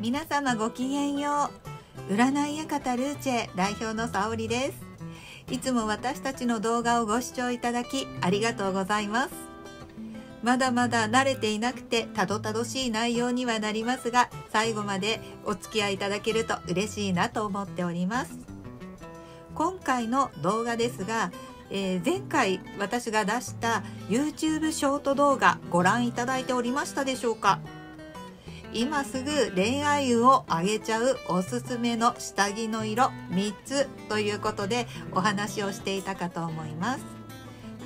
皆様ごきげんよう。占い館ルーチェ代表の沙織です。いつも私たちの動画をご視聴いただきありがとうございます。まだまだ慣れていなくてたどたどしい内容にはなりますが最後までお付き合いいただけると嬉しいなと思っております。今回の動画ですがえー、前回私が出した YouTube ショート動画ご覧いただいておりましたでしょうか？今すぐ恋愛運を上げちゃうおすすめの下着の色3つということでお話をしていたかと思います。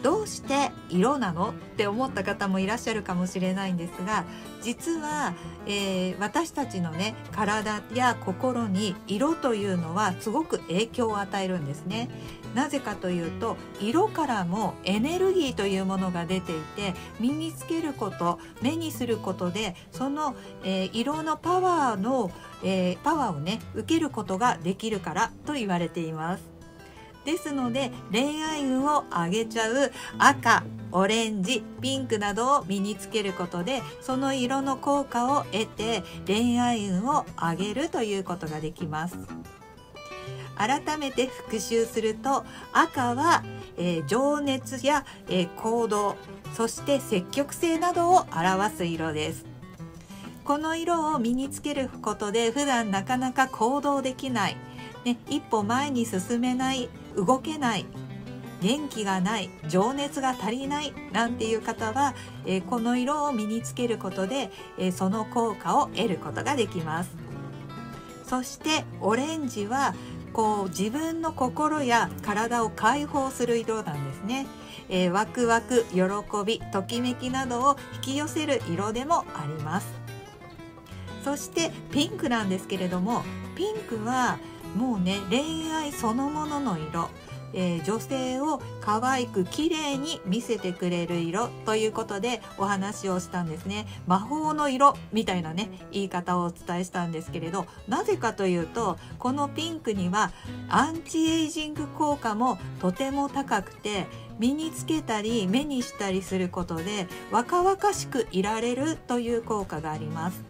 どうして色なのって思った方もいらっしゃるかもしれないんですが実は、えー、私たちのね体や心に色というのはすごく影響を与えるんですね。なぜかというと色からもエネルギーというものが出ていて身につけること目にすることでその、えー、色のパワーの、えー、パワーをね受けることができるからと言われています。ですので恋愛運を上げちゃう赤オレンジピンクなどを身につけることでその色の効果を得て恋愛運を上げるということができます。改めて復習すると赤は、えー、情熱や、えー、行動そして積極性などを表す色です。この色を身につけることで普段なかなか行動できない、ね、一歩前に進めない動けない元気がない情熱が足りないなんていう方は、えー、この色を身につけることで、えー、その効果を得ることができます。そしてオレンジはこう自分の心や体を解放する色なんですね、えー、ワクワク喜びときめきなどを引き寄せる色でもあります。そしてピンクなんですけれどもピンクはもうね恋愛そのものの色。えー、女性を可愛く綺麗に見せてくれる色ということでお話をしたんですね。魔法の色みたいなね言い方をお伝えしたんですけれどなぜかというとこのピンクにはアンチエイジング効果もとても高くて身につけたり目にしたりすることで若々しくいられるという効果があります。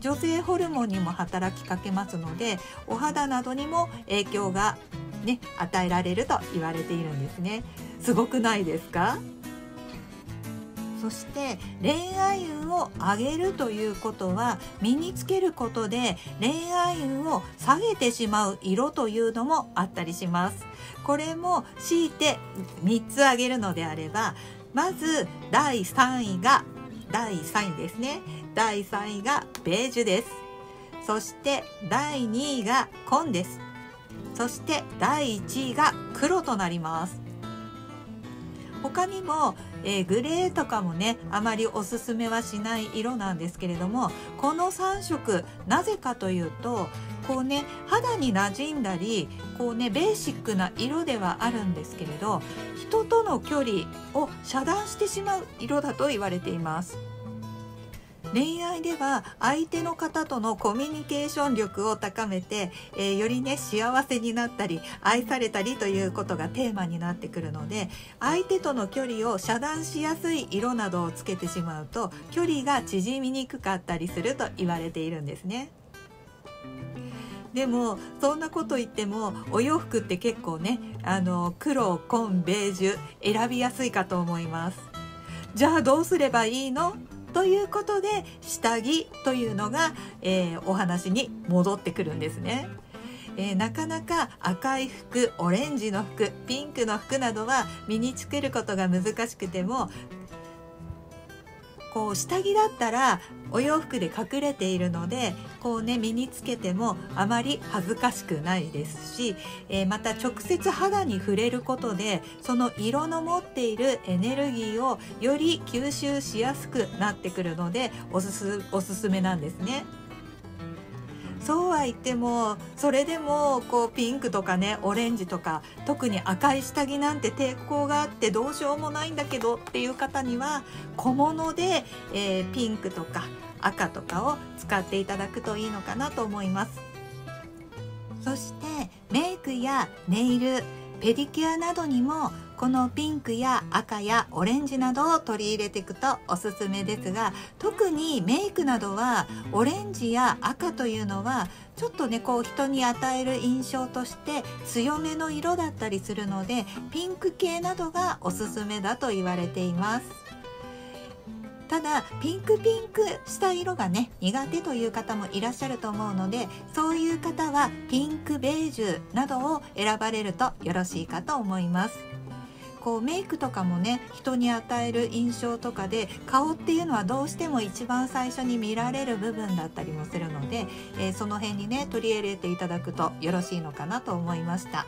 女性ホルモンにも働きかけますのでお肌などにも影響がね与えられると言われているんですね。すごくないですか？そして恋愛運を上げるということは身につけることで恋愛運を下げてしまう色というのもあったりします。これも強いて3つ挙げるのであればまず第3位が第3位ですね。第3位がベージュです。そして第2位が紺です。そして第1位が黒となります他にも、えー、グレーとかもねあまりおすすめはしない色なんですけれどもこの3色なぜかというとこうね肌に馴染んだりこうねベーシックな色ではあるんですけれど人との距離を遮断してしまう色だと言われています。恋愛では相手の方とのコミュニケーション力を高めて、えー、よりね幸せになったり愛されたりということがテーマになってくるので相手との距離を遮断しやすい色などをつけてしまうと距離が縮みにくかったりすると言われているんですね。でもそんなこと言ってもお洋服って結構ねあの黒紺ベージュ選びやすいかと思いますじゃあどうすればいいの？ということで下着というのが、えー、お話に戻ってくるんですね。えー、なかなか赤い服オレンジの服ピンクの服などは身につけることが難しくてもこう下着だったらお洋服で隠れているのでこうね身につけてもあまり恥ずかしくないですし、えー、また直接肌に触れることでその色の持っているエネルギーをより吸収しやすくなってくるのでおすすおすすめなんですね。そうは言ってもそれでもこうピンクとかねオレンジとか特に赤い下着なんて抵抗があってどうしようもないんだけどっていう方には小物で、えー、ピンクとか赤とかを使っていただくといいのかなと思います。そしてメイクやネイルペディキュアなどにもこのピンクや赤やオレンジなどを取り入れていくとおすすめですが特にメイクなどはオレンジや赤というのはちょっとねこう人に与える印象として強めの色だったりするのでピンク系などがおすすめだと言われています。ただピンクピンクした色がね苦手という方もいらっしゃると思うのでそういう方はピンクベージュなどを選ばれるとよろしいかと思います。こうメイクとかもね人に与える印象とかで顔っていうのはどうしても一番最初に見られる部分だったりもするので、えー、その辺にね取り入れていただくとよろしいのかなと思いました。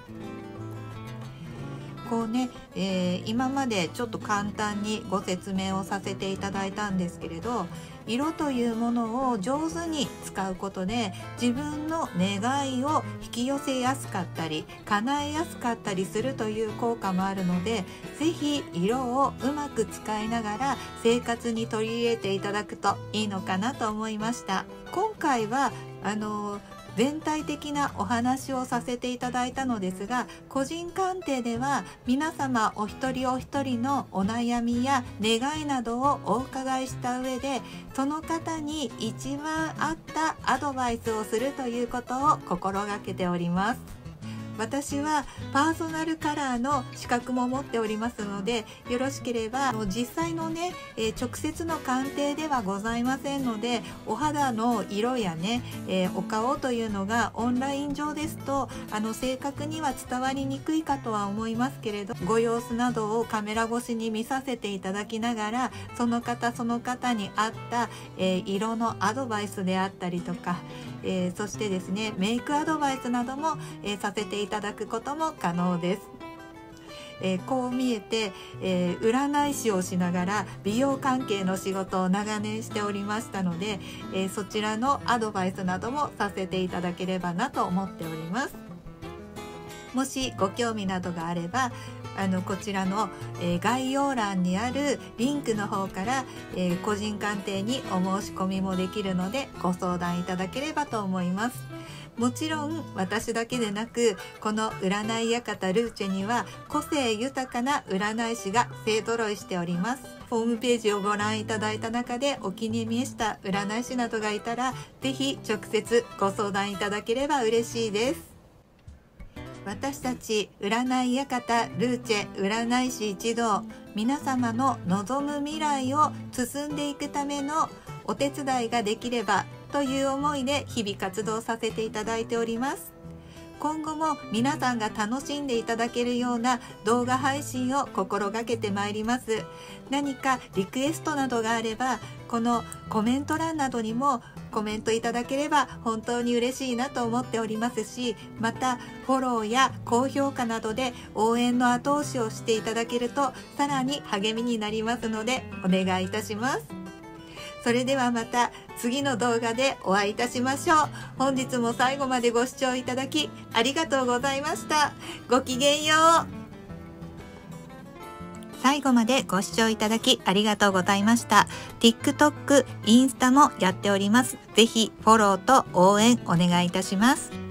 こうね、えー、今までちょっと簡単にご説明をさせていただいたんですけれど色というものを上手に使うことで自分の願いを引き寄せやすかったり叶えやすかったりするという効果もあるので是非色をうまく使いながら生活に取り入れていただくといいのかなと思いました。今回はあの全体的なお話をさせていただいたのですが個人鑑定では皆様お一人お一人のお悩みや願いなどをお伺いした上でその方に一番合ったアドバイスをするということを心がけております。私はパーソナルカラーの資格も持っておりますのでよろしければ実際のね、直接の鑑定ではございませんのでお肌の色やね、お顔というのがオンライン上ですとあの正確には伝わりにくいかとは思いますけれどご様子などをカメラ越しに見させていただきながらその方その方に合った、え、色のアドバイスであったりとかえー、そしてですねメイクアドバイスなども、えー、させていただくことも可能です。えー、こう見えて、えー、占い師をしながら美容関係の仕事を長年しておりましたので、えー、そちらのアドバイスなどもさせていただければなと思っております。もしご興味などがあればあのこちらの、えー、概要欄にあるリンクの方から、えー、個人鑑定にお申し込みもできるのでご相談いただければと思います。もちろん私だけでなくこの占い館ルーチェには個性豊かな占い師が勢ぞろいしておりますホームページをご覧いただいた中でお気に召した占い師などがいたら是非直接ご相談いただければ嬉しいです私たち占い館ルーチェ占い師一同皆様の望む未来を進んでいくためのお手伝いができればという思いで日々活動させていただいております。今後も皆さんが楽しんでいただけるような動画配信を心がけてまいります。何かリクエストなどがあればこのコメント欄などにもコメントいただければ本当に嬉しいなと思っておりますしまたフォローや高評価などで応援の後押しをしていただけるとさらに励みになりますのでお願いいたしますそれではまた次の動画でお会いいたしましょう。本日も最後までご視聴いただきありがとうございました。ごきげんよう。最後までご視聴いただきありがとうございました。TikTok、インスタもやっております。ぜひフォローと応援お願いいたします。